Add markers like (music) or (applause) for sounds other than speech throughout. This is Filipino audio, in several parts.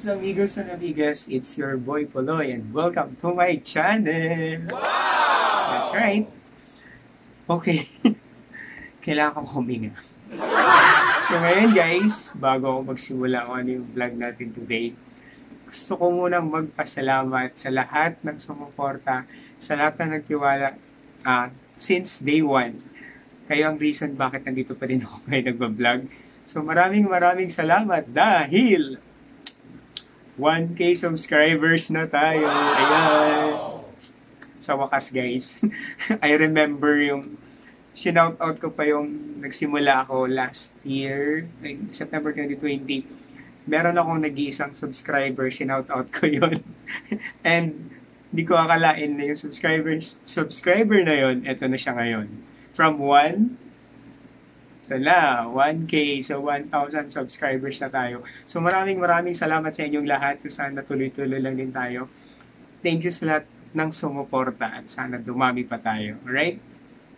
guys, amigos and amigas? It's your boy Poloy and welcome to my channel! Wow! That's right. Okay. (laughs) Kailangan kong huminga. (laughs) so ngayon guys, bago ako magsimula kung ano yung vlog natin today, gusto ko munang magpasalamat sa lahat ng sumuporta, sa lahat na nagtiwala uh, since day one. Kayo ang reason bakit nandito pa rin ako ngayon nagbablog. So maraming maraming salamat dahil 1K subscribers na tayo. Ayan. Sa wakas guys. (laughs) I remember yung shinout out ko pa yung nagsimula ako last year, like September 2020. Meron akong nag-iisang subscriber, shinout out ko yon (laughs) And hindi ko akalain na yung subscribers, subscriber na yon eto na siya ngayon. From 1 na, 1K, so 1,000 subscribers na tayo. So maraming maraming salamat sa inyong lahat. So sana tuloy-tuloy lang din tayo. Thank you sa lahat ng sumuporta at sana dumami pa tayo. Alright?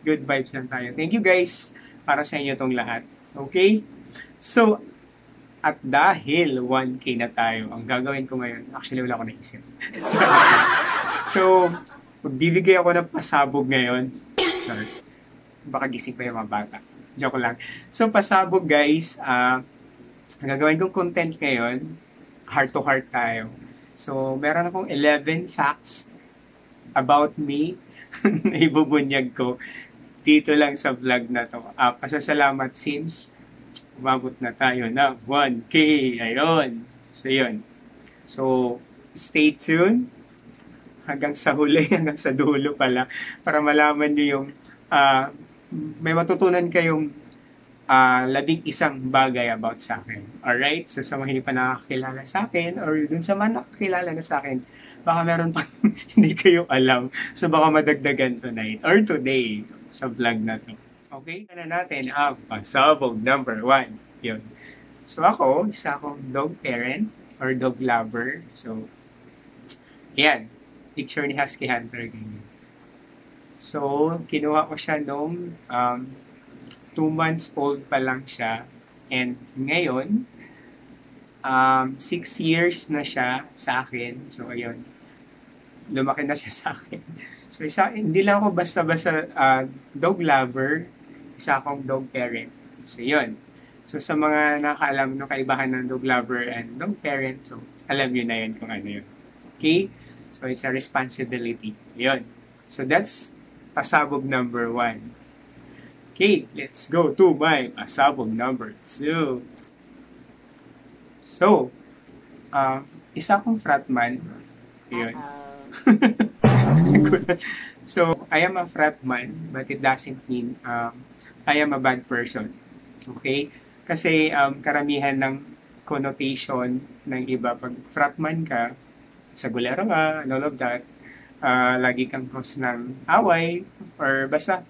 Good vibes lang tayo. Thank you guys para sa inyo tong lahat. Okay? So, at dahil 1K na tayo, ang gagawin ko ngayon, actually wala ko naisip. (laughs) so, magbibigay ako ng pasabog ngayon. Sorry. Baka gising pa yung mga bata. Joke lang. So, pasabog guys, uh, gagawin kong content ngayon, heart to heart tayo. So, meron akong 11 facts about me (laughs) na ibubunyag ko dito lang sa vlog na to. Uh, pasasalamat Sims, umabot na tayo na 1K. Ayun. So, yun. So, stay tuned hanggang sa huli, (laughs) hanggang sa dulo pala, para malaman nyo yung uh, may matutunan kayong uh, labing isang bagay about sa akin. Alright? So sa mga hindi pa nakakilala sa akin or dun sa mga nakakilala na sa akin, baka meron pa (laughs) hindi kayo alam. So baka madagdagan tonight or today sa vlog na to. Okay? Na natin ang pasabog number one. Yun. So ako, isa akong dog parent or dog lover. So, yan. Picture ni Husky Hunter. Ganyan. So, kinuha ko siya nung um, two months old pa lang siya. And ngayon, um, six years na siya sa akin. So, ayun. Lumaki na siya sa akin. So, isa, hindi lang ako basta-basta uh, dog lover, isa akong dog parent. So, yun. So, sa mga nakaalam no kaibahan ng dog lover and dog parent, so, alam yun na yun kung ano yun. Okay? So, it's a responsibility. Yun. So, that's pasabog number one. Okay, let's go to my pasabog number two. So, uh, isa akong fratman. Yun. (laughs) so, I am a fratman, but it doesn't mean um, I am a bad person. Okay? Kasi um, karamihan ng connotation ng iba, pag fratman ka, sa gulero ka, and all of that, uh, lagi kang cause ng away or basta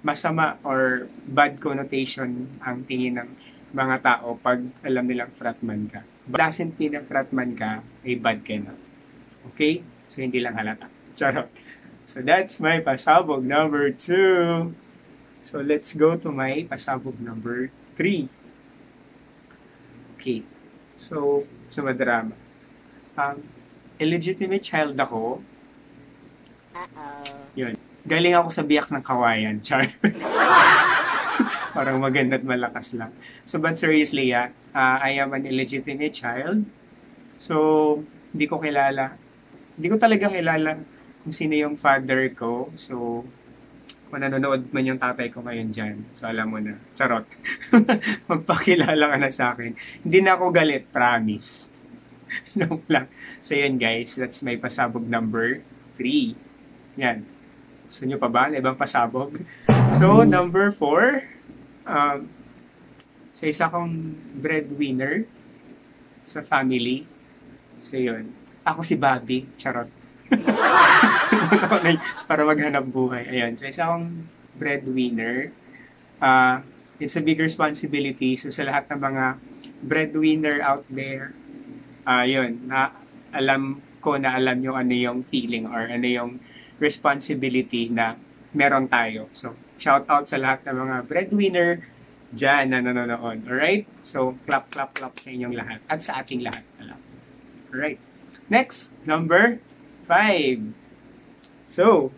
masama or bad connotation ang tingin ng mga tao pag alam nilang fratman ka. Doesn't mean na fratman ka, ay bad ka na. Okay? So, hindi lang halata. Charot. So, that's my pasabog number two. So, let's go to my pasabog number three. Okay. So, sumadrama. Um, illegitimate child ako, Uh-oh. Yun. Galing ako sa biyak ng kawayan, Char. (laughs) Parang maganda at malakas lang. So, but seriously, yeah, uh, I am an illegitimate child. So, hindi ko kilala. Hindi ko talaga kilala kung sino yung father ko. So, kung nanonood man yung tatay ko ngayon dyan, so alam mo na. Charot. (laughs) Magpakilala ka na sa akin. Hindi na ako galit, promise. (laughs) no lang. So, yun guys, that's my pasabog number 3. Yan. Gusto nyo pa ba? Ibang pasabog. So, number four, um, sa isa kong breadwinner sa family. So, yun. Ako si Bobby. Charot. (laughs) para maghanap buhay. Ayan. So, isa akong breadwinner. Uh, it's a big responsibility. So, sa lahat ng mga breadwinner out there, uh, yun, na alam ko na alam yung ano yung feeling or ano yung responsibility na meron tayo. So, shout out sa lahat ng mga breadwinner dyan na nanonood. Alright? So, clap, clap, clap sa inyong lahat at sa ating lahat. Alright. Next, number five. So,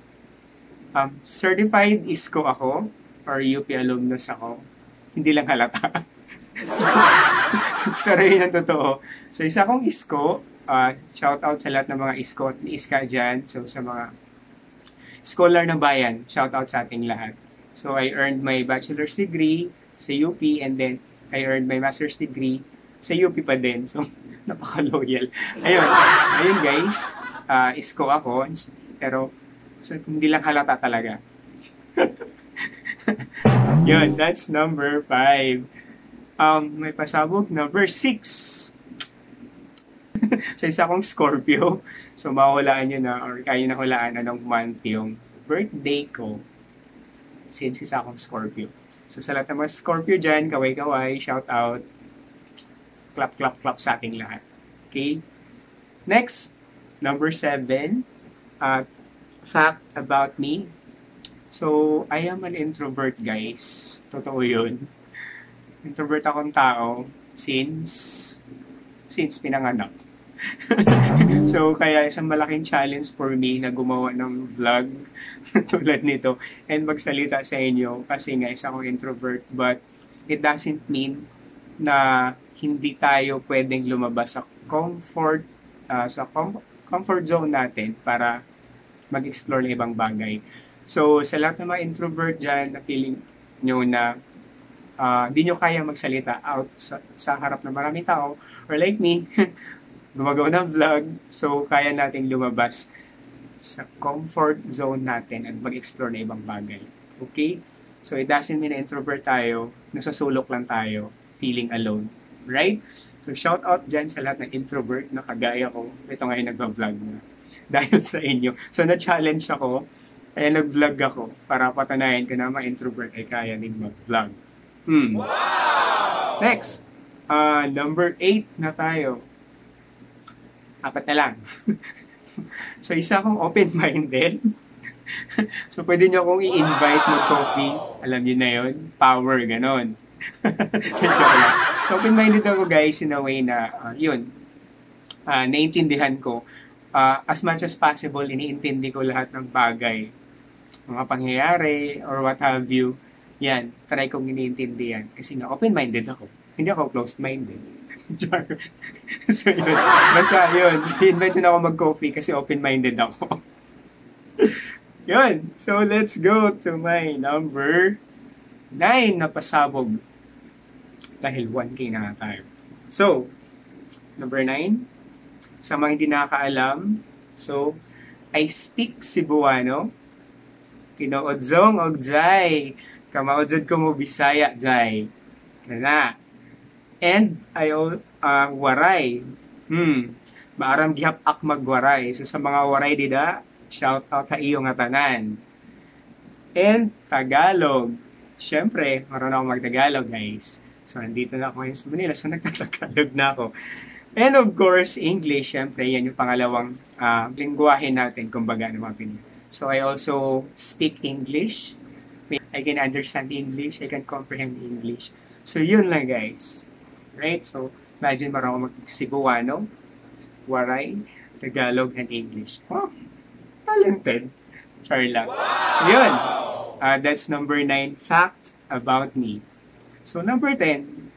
um, certified ISCO ako or UP alumnus ako. Hindi lang halata. (laughs) Pero yun ang totoo. So, isa akong ISCO. Uh, shout out sa lahat ng mga ISCO at ISCA dyan. So, sa mga scholar ng bayan, shout out sa ating lahat. So, I earned my bachelor's degree sa UP and then I earned my master's degree sa UP pa din. So, (laughs) napaka-loyal. Ayun. Ayun guys. Uh, ISCO ako. Pero, so, hindi lang halata talaga. (laughs) Yun, that's number five. Um, may pasabog, number six. (laughs) so, isa akong Scorpio. So, mahulaan nyo na, or kaya na hulaan anong month yung birthday ko. Since isa akong Scorpio. So, sa lahat ng mga Scorpio dyan, kaway-kaway, shout out. Clap, clap, clap sa ating lahat. Okay? Next, number seven. Uh, fact about me. So, I am an introvert, guys. Totoo yun. Introvert akong tao since since pinanganak. (laughs) so, kaya isang malaking challenge for me na gumawa ng vlog (laughs) tulad nito and magsalita sa inyo kasi nga isa akong introvert but it doesn't mean na hindi tayo pwedeng lumabas sa comfort uh, sa com- comfort zone natin para mag-explore ng ibang bagay. So, sa lahat ng mga introvert dyan na feeling nyo na uh, di nyo kaya magsalita out sa, sa harap ng maraming tao, or like me, (laughs) gumagawa ng vlog, so kaya nating lumabas sa comfort zone natin at mag-explore na ibang bagay. Okay? So, it doesn't mean na introvert tayo, nasa sulok lang tayo, feeling alone. Right? So, shout out dyan sa lahat ng introvert na kagaya ko. Ito ngayon nagpa-vlog na. (laughs) Dahil sa inyo. So, na-challenge ako kaya nag-vlog ako para patanayan ko na mga introvert ay kaya din mag-vlog. Hmm. Wow! Next, uh, number 8 na tayo. Apat na lang. (laughs) so, isa akong open-minded. (laughs) so, pwede nyo akong i-invite mag-coffee. Alam niyo na yon Power, ganon. (laughs) So, open-minded ako guys in a way na, uh, yun, uh, naiintindihan ko. Uh, as much as possible, iniintindi ko lahat ng bagay mga pangyayari or what have you, yan, try kong iniintindihan. Kasi nga, open-minded ako. Hindi ako closed-minded. (laughs) so yun, basta yun, i-invite ako mag-coffee kasi open-minded ako. (laughs) yun, so let's go to my number 9 na pasabog. Dahil 1K na nga tayo. So, number 9, sa mga hindi nakakaalam, so, I speak Cebuano, Kinoodzong og jay. Kamaodzod ko mo Bisaya jay. Na. And ayo uh, waray. Hmm. Maaram gihap ak magwaray. So sa mga waray dida, shout out sa iyo nga tanan. And Tagalog. Siyempre, marunong ako mag-Tagalog, guys. So, nandito na ako ngayon sa Manila. So, (laughs) nagtatagalog na ako. And of course, English, syempre, yan yung pangalawang uh, lingwahe natin, kumbaga, ng mga Pinoy. So I also speak English. I can understand English. I can comprehend English. So yun lang guys. Right? So imagine marunong mag-Cebuano, Waray, Tagalog, and English. Oh, talented. Char lang. So yun. Uh, that's number 9 fact about me. So number 10,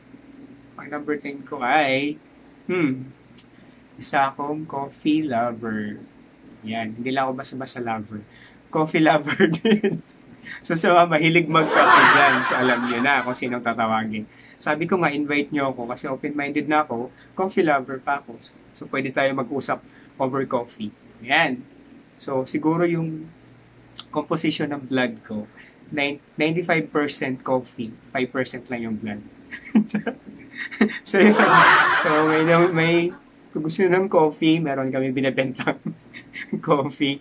ang number 10 ko ay, hmm, isa akong coffee lover. Yan, hindi lang ako basta-basta lover. Coffee lover (laughs) din. so sa mga mahilig mag-coffee dyan, so alam niyo na kung sinong tatawagin. Sabi ko nga, invite niyo ako kasi open-minded na ako, coffee lover pa ako. So pwede tayo mag-usap over coffee. Yan. So siguro yung composition ng blood ko, 95% coffee, 5% lang yung blood. (laughs) so yun. So may, may kung gusto ng coffee, meron kami binibentang coffee,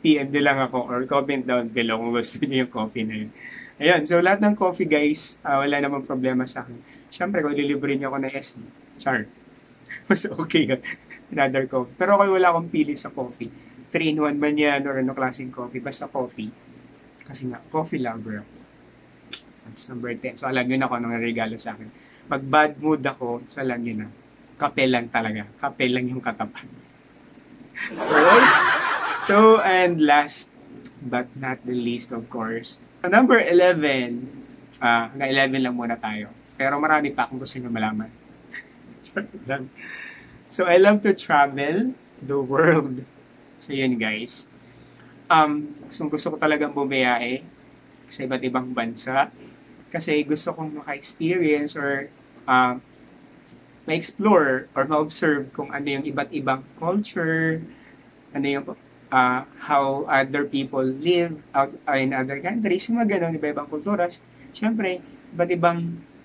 PM nyo lang ako or comment down below kung gusto niyo yung coffee na yun. Ayun, so lahat ng coffee guys, uh, wala namang problema sa akin. Siyempre, kung lilibre niyo ako ng SB, char. (laughs) Mas okay yun. Another coffee. Pero ako wala akong pili sa coffee. 3-in-1 man yan or ano klaseng coffee, basta coffee. Kasi nga, coffee lover ako. That's number 10. So alam niyo na kung anong regalo sa akin. Pag bad mood ako, so alam niyo na. kape lang talaga. Kape lang yung katapat. Alright? (laughs) So, and last but not the least, of course, number 11, ah, uh, 11 lang muna tayo. Pero marami pa akong gusto nyo malaman. (laughs) so, I love to travel the world. So, yun guys. Um, gusto, gusto ko talagang bumiyahe sa iba't ibang bansa. Kasi gusto kong maka-experience or uh, ma-explore or ma-observe kung ano yung iba't ibang culture, ano yung uh, how other people live out uh, in other countries, mga ganun, iba-ibang kultura. Siyempre, iba't ibang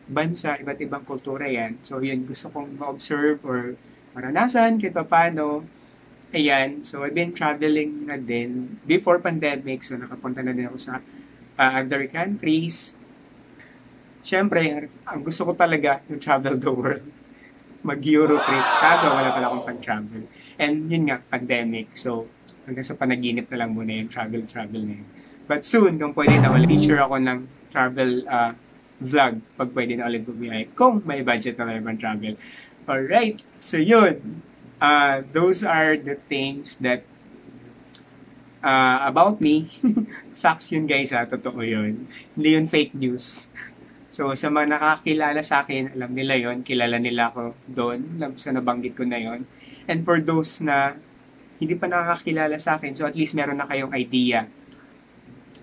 bansa, iba't ibang kultura yan. So, yun, gusto kong ma-observe or maranasan kahit pa paano. Ayan, so I've been traveling na din before pandemic, so nakapunta na din ako sa uh, other countries. Siyempre, ang gusto ko talaga yung travel the world. Mag-Euro trip. Kaso wala pala akong pag-travel. And yun nga, pandemic. So, hanggang sa panaginip na lang muna yung travel-travel na yun. But soon, kung pwede na ulit, feature ako ng travel uh, vlog pag pwede na ulit bumiyahe. Kung may budget na may travel. Alright, so yun. Uh, those are the things that uh, about me. (laughs) Facts yun guys ha, totoo yun. Hindi yun fake news. So sa mga nakakilala sa akin, alam nila yon kilala nila ako doon, sa nabanggit ko na yon And for those na hindi pa nakakilala sa akin. So at least meron na kayong idea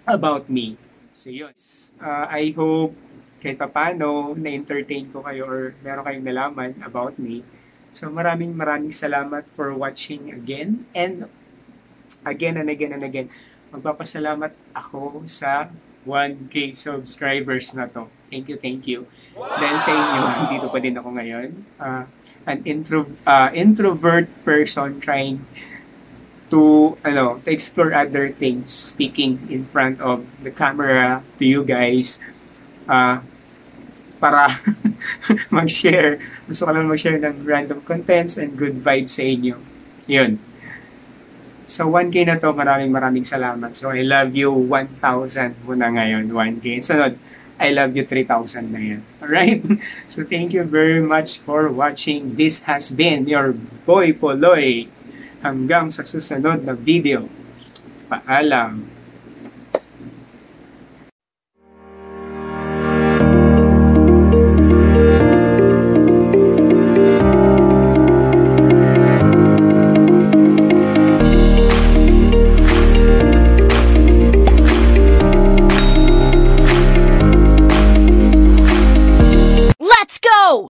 about me. So yun. Uh, I hope kahit paano na-entertain ko kayo or meron kayong nalaman about me. So maraming maraming salamat for watching again and again and again and again. Magpapasalamat ako sa 1K subscribers na to. Thank you, thank you. Dahil sa inyo, (laughs) dito pa din ako ngayon. Uh, an intro, uh, introvert person trying to ano to explore other things speaking in front of the camera to you guys uh, para (laughs) mag-share gusto ko lang mag-share ng random contents and good vibes sa inyo yun so 1K na to maraming maraming salamat so I love you 1,000 muna ngayon 1K sunod I love you 3,000 na yan. Alright? (laughs) So thank you very much for watching. This has been your boy Poloy Hanggang sa susunod na video. Paalam!